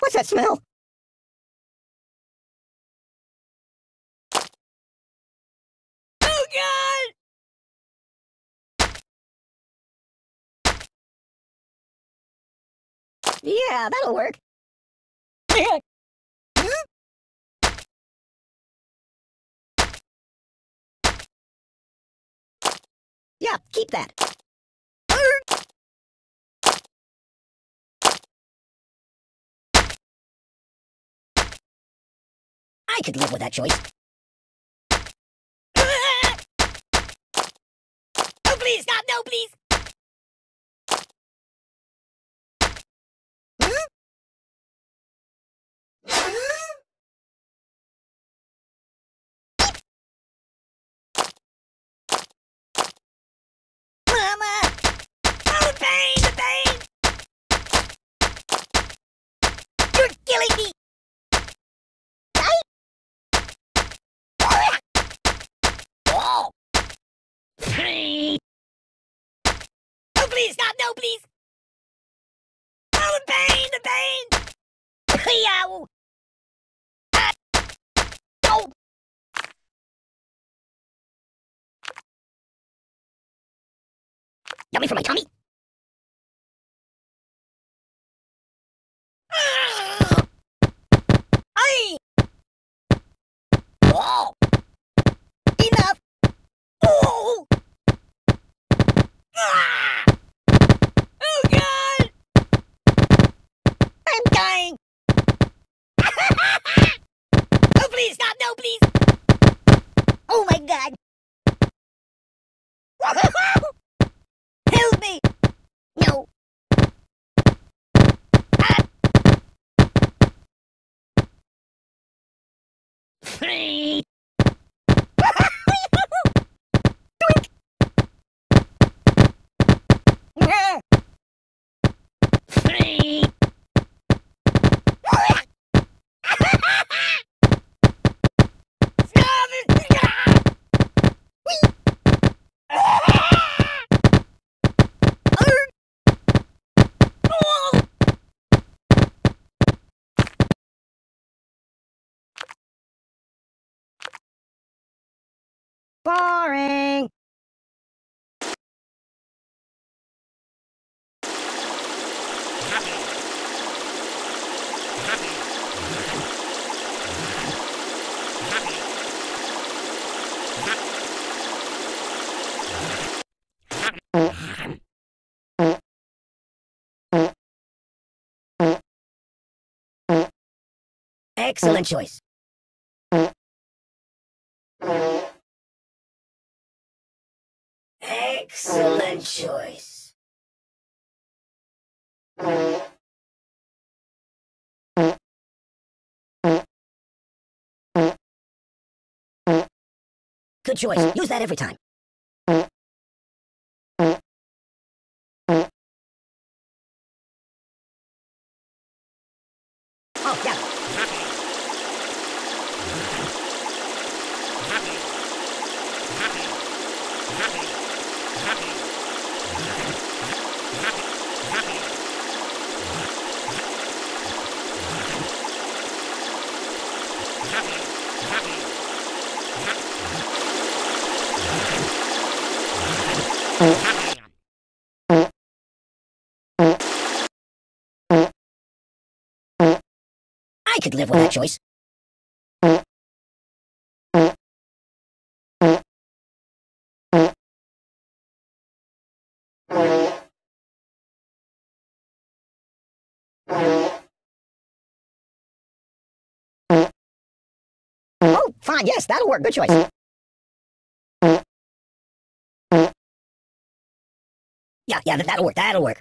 What's that smell? Oh, God! Yeah, that'll work. Yeah, keep that. I could live with that choice. Oh, please, stop! No, please! Mama! Oh, the pain! The pain! You're killing me! Oh! Oh, please, stop! No, please! Oh, the pain! The pain! Yow! Ah! Oh! Yummy for my tummy? Ay! Oh! Enough! Oh! Ah! Oh, God! I'm dying! oh, please, stop! No, please! Oh, my God! Help me! No! Ah. Free! Free! Stop it! Oh! Boring! Excellent choice. Excellent choice. Good choice. Use that every time. Oh, yeah. I could live with that choice. Oh, fine, yes, that'll work. Good choice. Yeah, yeah, that- that'll work. That'll work.